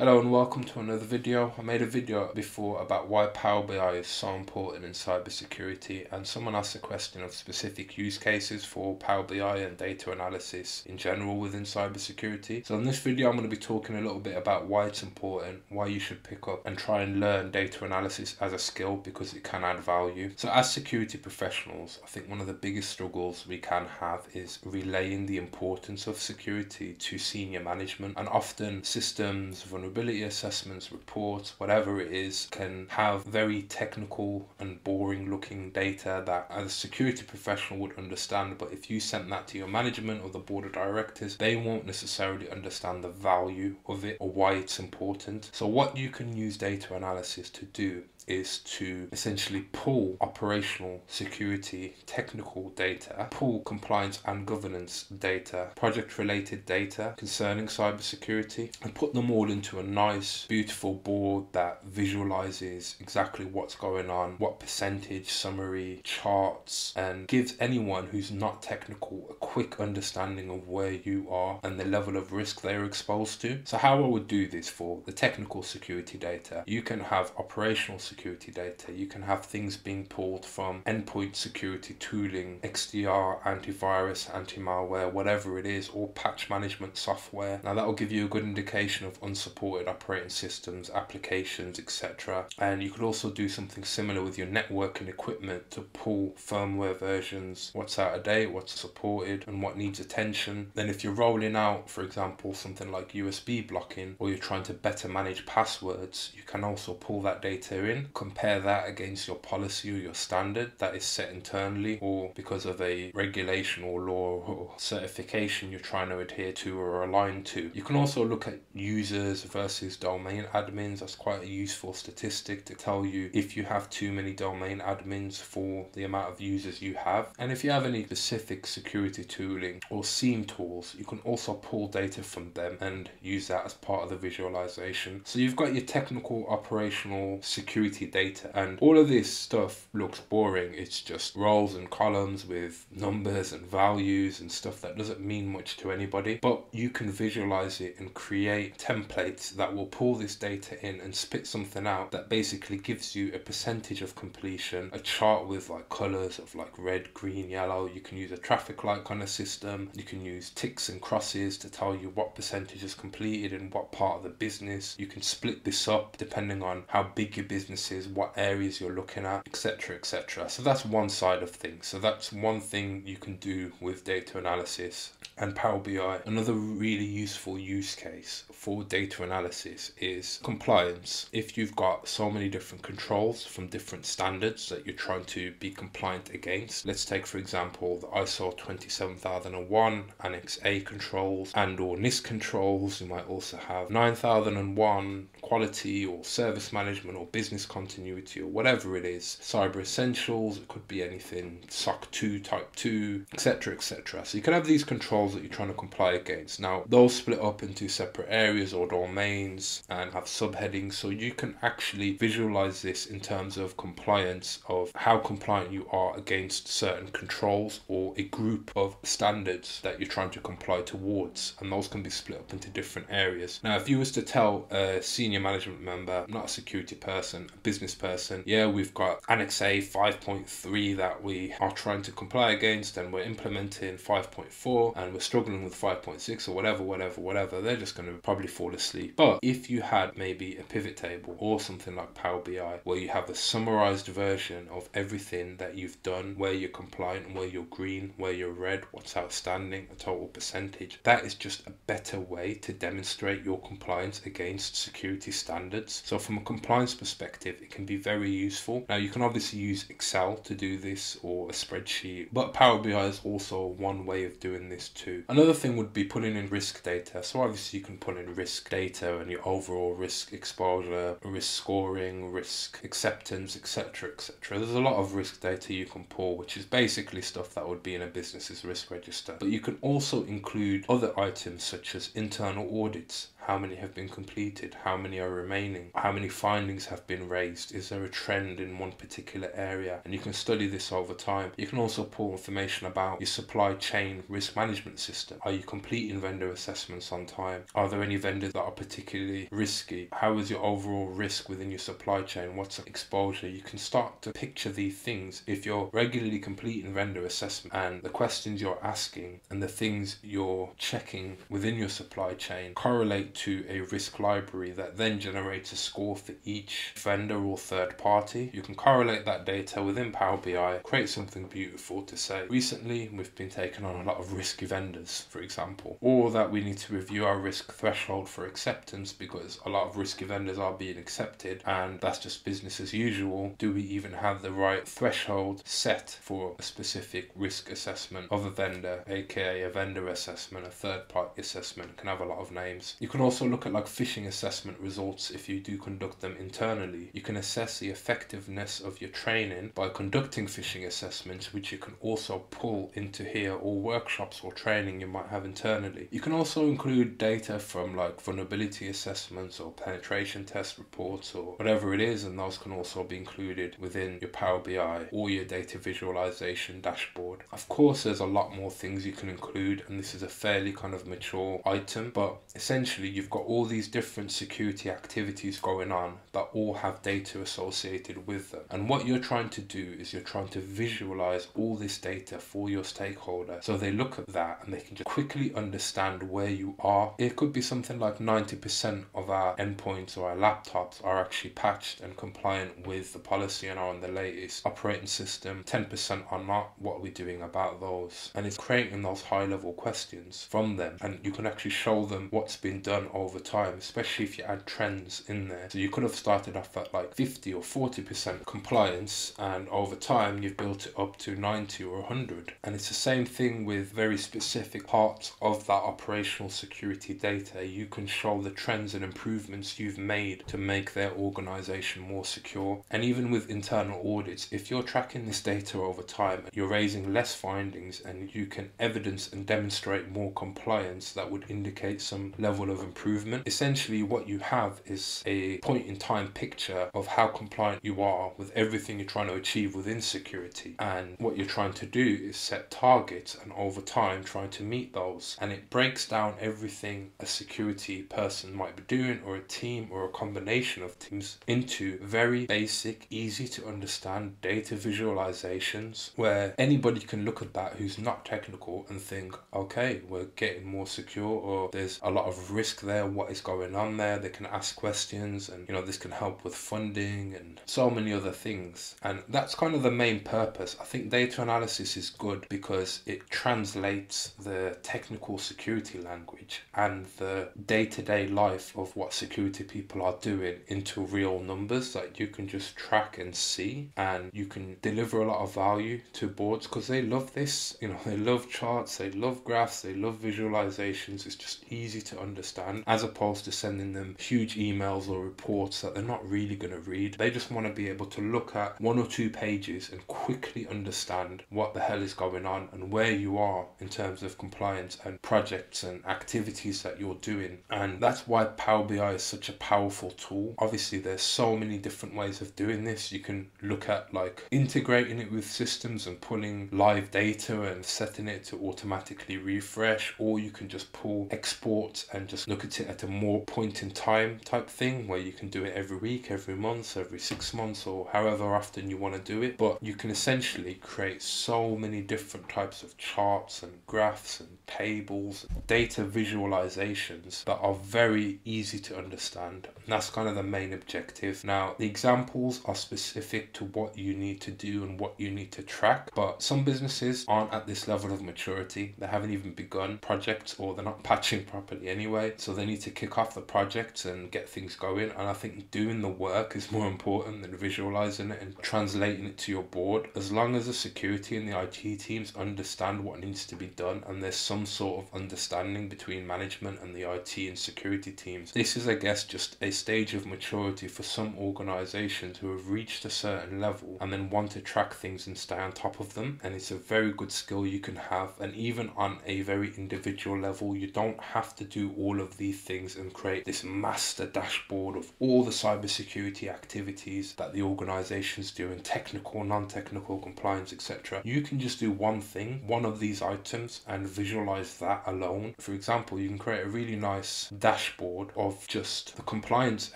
Hello and welcome to another video. I made a video before about why Power BI is so important in cybersecurity and someone asked a question of specific use cases for Power BI and data analysis in general within cybersecurity. So in this video I'm going to be talking a little bit about why it's important, why you should pick up and try and learn data analysis as a skill because it can add value. So as security professionals, I think one of the biggest struggles we can have is relaying the importance of security to senior management and often systems, vulnerabilities vulnerability assessments, reports, whatever it is, can have very technical and boring looking data that a security professional would understand. But if you sent that to your management or the board of directors, they won't necessarily understand the value of it or why it's important. So, what you can use data analysis to do is to essentially pull operational security technical data, pull compliance and governance data, project related data concerning cybersecurity, and put them all into a nice, beautiful board that visualizes exactly what's going on, what percentage, summary, charts, and gives anyone who's not technical a quick understanding of where you are and the level of risk they're exposed to. So, how I would do this for the technical security data, you can have operational security data. You can have things being pulled from endpoint security tooling, XDR, antivirus, anti malware, whatever it is, or patch management software. Now, that will give you a good indication of unsupported operating systems, applications, etc. And you could also do something similar with your networking equipment to pull firmware versions, what's out of date, what's supported, and what needs attention. Then, if you're rolling out, for example, something like USB blocking, or you're trying to better manage passwords, you can also pull that data in compare that against your policy or your standard that is set internally or because of a regulation or law or certification you're trying to adhere to or align to. You can also look at users versus domain admins. That's quite a useful statistic to tell you if you have too many domain admins for the amount of users you have. And if you have any specific security tooling or SIEM tools, you can also pull data from them and use that as part of the visualization. So you've got your technical operational security data. And all of this stuff looks boring. It's just rows and columns with numbers and values and stuff that doesn't mean much to anybody. But you can visualize it and create templates that will pull this data in and spit something out that basically gives you a percentage of completion, a chart with like colors of like red, green, yellow. You can use a traffic light kind of system. You can use ticks and crosses to tell you what percentage is completed in what part of the business. You can split this up depending on how big your business is, what areas you're looking at, etc. etc. So that's one side of things. So that's one thing you can do with data analysis and Power BI. Another really useful use case for data analysis is compliance. If you've got so many different controls from different standards that you're trying to be compliant against, let's take for example the ISO 27001 Annex A controls and or NIST controls. You might also have 9001 quality or service management or business continuity or whatever it is. Cyber essentials, it could be anything, SOC 2, type 2, etc. etc. So you can have these controls that you're trying to comply against. Now, those split up into separate areas or domains and have subheadings, so you can actually visualize this in terms of compliance of how compliant you are against certain controls or a group of standards that you're trying to comply towards, and those can be split up into different areas. Now, if you was to tell a senior management member, not a security person, a business person, yeah, we've got Annex A 5.3 that we are trying to comply against, and we're implementing 5.4, and we're struggling with 5.6 or whatever, whatever, whatever, they're just going to probably fall asleep. But if you had maybe a pivot table or something like Power BI where you have a summarized version of everything that you've done, where you're compliant, where you're green, where you're red, what's outstanding, a total percentage, that is just a better way to demonstrate your compliance against security standards. So, from a compliance perspective, it can be very useful. Now, you can obviously use Excel to do this or a spreadsheet, but Power BI is also one way of doing this too. Another thing would be putting in risk data. So, obviously, you can put in risk data and your overall risk exposure, risk scoring, risk acceptance, etc. etc. There's a lot of risk data you can pull, which is basically stuff that would be in a business's risk register. But you can also include other items such as internal audits how many have been completed, how many are remaining, how many findings have been raised, is there a trend in one particular area, and you can study this over time. You can also pull information about your supply chain risk management system. Are you completing vendor assessments on time? Are there any vendors that are particularly risky? How is your overall risk within your supply chain? What's the exposure? You can start to picture these things if you're regularly completing vendor assessment and the questions you're asking and the things you're checking within your supply chain correlate to a risk library that then generates a score for each vendor or third party. You can correlate that data within Power BI, create something beautiful to say. Recently, we've been taking on a lot of risky vendors, for example, or that we need to review our risk threshold for acceptance because a lot of risky vendors are being accepted and that's just business as usual. Do we even have the right threshold set for a specific risk assessment of a vendor, aka a vendor assessment, a third party assessment, can have a lot of names. You can also look at like phishing assessment results if you do conduct them internally. You can assess the effectiveness of your training by conducting phishing assessments, which you can also pull into here or workshops or training you might have internally. You can also include data from like vulnerability assessments or penetration test reports or whatever it is, and those can also be included within your Power BI or your data visualization dashboard. Of course, there's a lot more things you can include, and this is a fairly kind of mature item, but essentially, you've got all these different security activities going on that all have data associated with them. And what you're trying to do is you're trying to visualize all this data for your stakeholder so they look at that and they can just quickly understand where you are. It could be something like 90% of our endpoints or our laptops are actually patched and compliant with the policy and are on the latest operating system. 10% are not. What are we doing about those? And it's creating those high level questions from them and you can actually show them what's been done over time, especially if you add trends in there. So you could have started off at like 50 or 40% compliance and over time you've built it up to 90 or 100. And it's the same thing with very specific parts of that operational security data. You can show the trends and improvements you've made to make their organization more secure. And even with internal audits, if you're tracking this data over time, you're raising less findings and you can evidence and demonstrate more compliance that would indicate some level of improvement. Essentially, what you have is a point in time picture of how compliant you are with everything you're trying to achieve within security. And what you're trying to do is set targets and over time trying to meet those. And it breaks down everything a security person might be doing or a team or a combination of teams into very basic, easy to understand data visualizations where anybody can look at that who's not technical and think, okay, we're getting more secure or there's a lot of risk there, what is going on there? They can ask questions and you know this can help with funding and so many other things. And that's kind of the main purpose. I think data analysis is good because it translates the technical security language and the day-to-day life of what security people are doing into real numbers that you can just track and see and you can deliver a lot of value to boards because they love this you know they love charts they love graphs they love visualizations it's just easy to understand as opposed to sending them huge emails or reports that they're not really going to read they just want to be able to look at one or two pages and quickly understand what the hell is going on and where you are in terms of compliance and projects and activities that you're doing. And that's why Power BI is such a powerful tool. Obviously there's so many different ways of doing this. You can look at like integrating it with systems and pulling live data and setting it to automatically refresh or you can just pull exports and just look at it at a more point in time type thing where you can do it every week every month every six months or however often you want to do it. But you can essentially create so many different types of charts and graphs and tables data visualizations that are very easy to understand. And that's kind of the main objective. Now the examples are specific to what you need to do and what you need to track but some businesses aren't at this level of maturity. They haven't even begun projects or they're not patching properly anyway. So they need to kick off the projects and get things going. And i think doing the work is more important than visualizing it and translating it to your board. As long as the security and the it teams understand what needs to be done and there's some sort of understanding between management and the it and security teams this is i guess just a stage of maturity for some organizations who have reached a certain level and then want to track things and stay on top of them. And it's a very good skill you can have. And even on a very individual level you don't have to do all of these things and create this master dashboard of all the cybersecurity activities that the organizations do in technical, non-technical compliance, etc. You can just do one thing, one of these items and visualize that alone. For example, you can create a really nice dashboard of just the compliance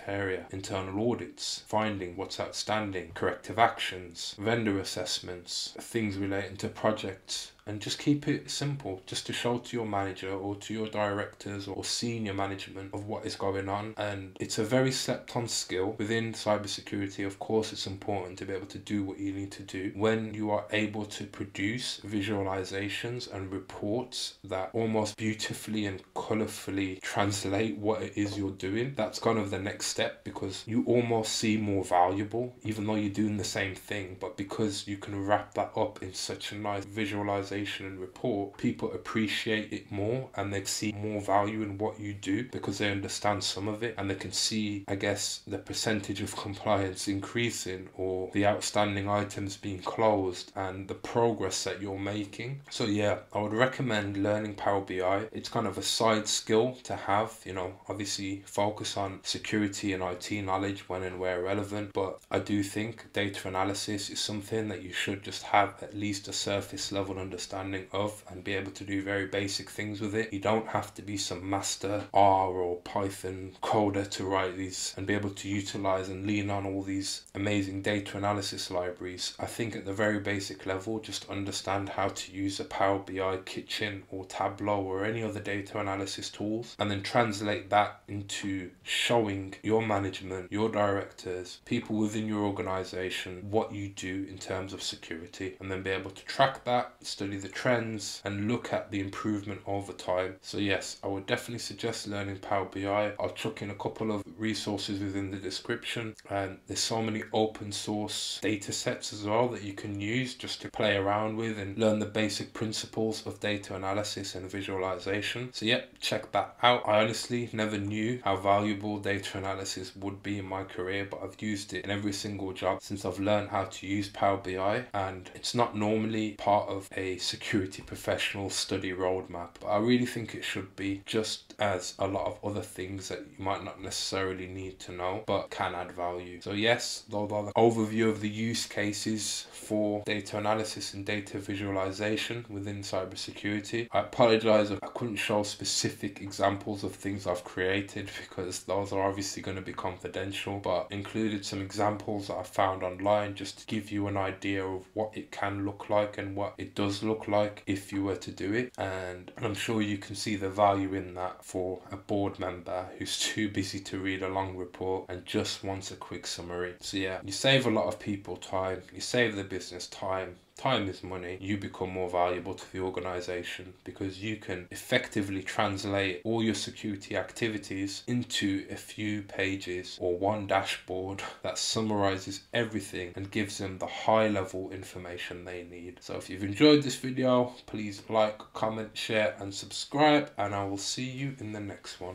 area, internal audits, finding what's outstanding, corrective actions, vendor assessments, things relating to projects, and just keep it simple just to show to your manager or to your directors or senior management of what is going on. And it's a very slept on skill within cybersecurity. Of course it's important to be able to do what you need to do. When you are able to produce visualizations and reports that almost beautifully and colorfully translate what it is you're doing that's kind of the next step because you almost see more valuable even though you're doing the same thing but because you can wrap that up in such a nice visualization and report, people appreciate it more and they see more value in what you do because they understand some of it and they can see, I guess, the percentage of compliance increasing or the outstanding items being closed and the progress that you're making. So, yeah, I would recommend learning Power BI. It's kind of a side skill to have, you know, obviously focus on security and IT knowledge when and where relevant, but I do think data analysis is something that you should just have at least a surface level understanding understanding of and be able to do very basic things with it. You don't have to be some master R or Python coder to write these and be able to utilize and lean on all these amazing data analysis libraries. I think at the very basic level, just understand how to use a Power BI Kitchen or Tableau or any other data analysis tools and then translate that into showing your management, your directors, people within your organization what you do in terms of security and then be able to track that, study the trends and look at the improvement over time. So yes, I would definitely suggest learning Power BI. I'll chuck in a couple of resources within the description and there's so many open source data sets as well that you can use just to play around with and learn the basic principles of data analysis and visualization. So yep, check that out. I honestly never knew how valuable data analysis would be in my career, but I've used it in every single job since I've learned how to use Power BI and it's not normally part of a security professional study roadmap. But I really think it should be just as a lot of other things that you might not necessarily need to know but can add value. So yes, those are the overview of the use cases for data analysis and data visualization within cybersecurity. I apologize if I couldn't show specific examples of things I've created because those are obviously going to be confidential, but included some examples that I found online just to give you an idea of what it can look like and what it does look like if you were to do it. And I'm sure you can see the value in that for a board member who's too busy to read a long report and just wants a quick summary. So yeah, you save a lot of people time, you save the business time time is money, you become more valuable to the organization because you can effectively translate all your security activities into a few pages or one dashboard that summarizes everything and gives them the high level information they need. So if you've enjoyed this video, please like, comment, share and subscribe and I will see you in the next one.